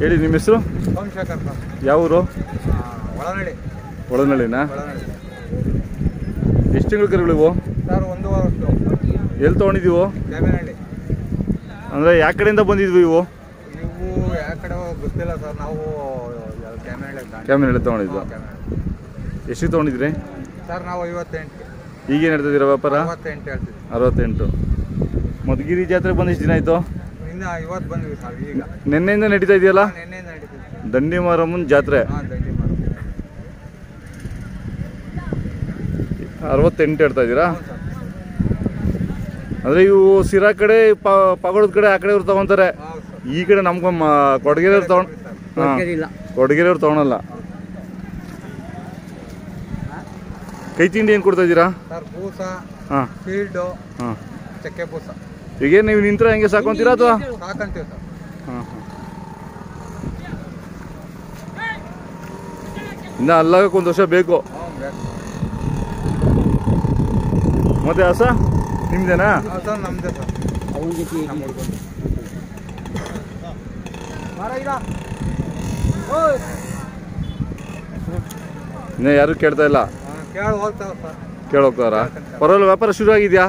ಹೇಳಿ ನಿಮ್ಮ ಹೆಸರು? ಸೋಮಶೇಖರ್ ಯಾವ ಊರು? ಒಳನಳ್ಳಿ. ಒಳನಳ್ಳಿನಾ? ಎಷ್ಟು ತಿಂಗಳು ಕರುಗಳಿವು? ಸರ್ ಒಂದು ವಾರ ಎಲ್ಲಿ ತೊಗೊಂಡಿದ್ದೀವು? ಬೇಬನಹಳ್ಳಿ ಅಂದರೆ ಯಾವ ಕಡೆಯಿಂದ ಬಂದಿದ್ವಿ ಇವು? ಕಡೆ ಗೊತ್ತಿಲ್ಲ ಸರ್ ನಾವು ಕ್ಯಾಮರಹಳ್ಳಿ ತಗೊಂಡಿದ್ವಿ ತೊಗೊಂಡಿದ್ವು ಎಷ್ಟು ತಗೊಂಡಿದ್ರಿ? ಸರ್ ನಾವು ಐವತ್ತೆಂಟು ಈಗೇನು ಹೇಳ್ತಿದ್ದೀರಾ ವ್ಯಾಪಾರ? ಅರವತ್ತೆಂಟು ಮಧುಗಿರಿ ಜಾತ್ರೆ ಬಂದಿಷ್ಟು ದಿನ ಆಯಿತು? ಇನ್ನು ಐವತ್ತು ಬಂದ್ವಿ ಸರ್ ಈಗ. ನಿನ್ನೆಯಿಂದ ನಡೀತಾ ಇದೆಯಲ್ಲ? ದಂಡಿ ಮಾರಮ್ಮನ್ ಜಾತ್ರೆ. ಹಾಂ ದಂಡಿ ಮಾರು ಅರವತ್ತೆಂಟು ಹೇಳ್ತಾ ಇದ್ದೀರಾ? ಅಂದ್ರೆ ಇವು ಸಿರಾ ಕಡೆ ಪಗೋಡದ ಕಡೆ ಆ ಕಡೆ ಅವ್ರು ತಗೊಂತಾರೆ. ಈ ಕಡೆ ನಮ್ಗೆ ಕೊಡಗೆರೆಯವ್ರು ತಗೊಂಡ್ ಕೊಡಗೆರೆಯವ್ರು ತಗೊಳಲ್ಲ. ಕೈ ತಿಂಡಿ ಏನು ಕೊಡ್ತಾ ಇದ್ದೀರಾ? ಸರ್ ಬೂಸ ಹಾಂ. ಫೀಲ್ಡು ಹಾಂ. ಚಕ್ಕೆ ಬೂಸ. ಈಗೇನು ನೀವು ನಿಂತರ ಹೆಂಗೆ ಸಾಕೊಂತೀರಾ ಅಥವಾ? ಸಾಕಂತೀವಿ ಸರ್. ಹಾಂ ಹಾಂ. ಇನ್ನು ಅಲ್ಲಾಗಕ್ಕೆ ಒಂದು ವರ್ಷ ಬೇಕು. ಮತ್ತೆ ಅಸ ನಿಮ್ದೇನಾ? ಇನ್ನ ಸರ್ ನಮ್ಮದೇ ಸರ್. ನಮ್ಮ. ಬಾರ ಈಗ. ಓಯ್. ಇನ್ನು ಯಾರು ಕೇಳ್ತಾ ಇಲ್ಲ. ಕೇಳಿ ಕೇಳೋಕ್ತಾರ ಪರವಾಗಿಲ್ಲ ವ್ಯಾಪಾರ ಶುರು ಆಗಿದ್ಯಾ?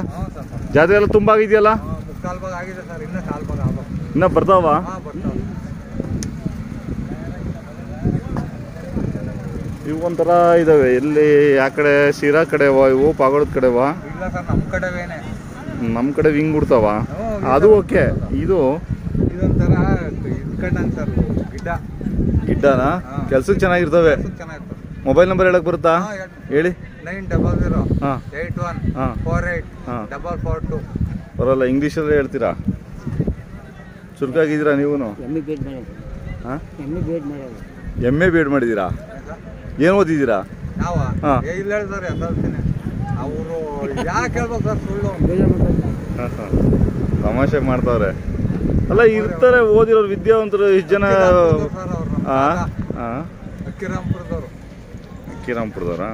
ಜಾತ್ರೆ ಎಲ್ಲ ತುಂಬ ಆಗಿದೆಯಲ್ಲ? ಇನ್ನೂ ಬರ್ತಾವ? ಇವು ಒಂಥರ ಇದಾವೆ. ಇಲ್ಲಿ ಆ ಕಡೆ ಶಿರಾ ಕಡೆವಾ ಇವು ಪಾಗೋಳದ ಕಡೆವಾ ಇಲ್ಲ ಸರ್ ನಮ್ಮ ಕಡೆ ಹಿಂಗ್ ಬಿಡ್ತಾವ? ಅದು ಓಕೆ. ಇದು? ಗಿಡ್ಡನಾ. ಕೆಲ್ಸಕ್ಕೆ ಚೆನ್ನಾಗಿರ್ತವೆ. ಮೊಬೈಲ್ ನಂಬರ್ ಹೇಳಕ್ ಬರುತ್ತಾ? ಹೇಳಿ. Nine double zero eight eight one ಹಾಂ. ಫೋರ್ ಏಟ್ ಹಾಂ. ಡಬಲ್ ಫೋರ್ ಟು ಬರಲ್ಲ ಇಂಗ್ಲೀಷಲ್ಲೇ ಹೇಳ್ತೀರಾ? ಚುರುಕಾಗಿದ್ದೀರಾ ನೀವು ಎಂ ಎ ಬಿ ಎಡ್ ಮಾಡಿದ್ದೀರಾ? ಏನು ಓದಿದ್ದೀರಾ? ನಾವ? ಹಾ. ಏ ಇಲ್ಲ ಹೇಳ್ತಾರೆ ಎಸ್ ಅವರು ಯಾಕೆ ಹೇಳ್ಬೇಕು ಸರ್ ಸುಳ್ಳು? ಬೇಡ ಹಾಂ ಹಾಂ. ತಮಾಷೆ ಮಾಡ್ತಾವ್ರೆ. ಅಲ್ಲ ಇರ್ತಾರೆ ಓದಿರೋರು ವಿದ್ಯಾವಂತರು ಇಷ್ಟು ಜನ ಹಾಂ. ಹಾಂ ಶ್ರೀರಾಮ್ಪುರದವರ?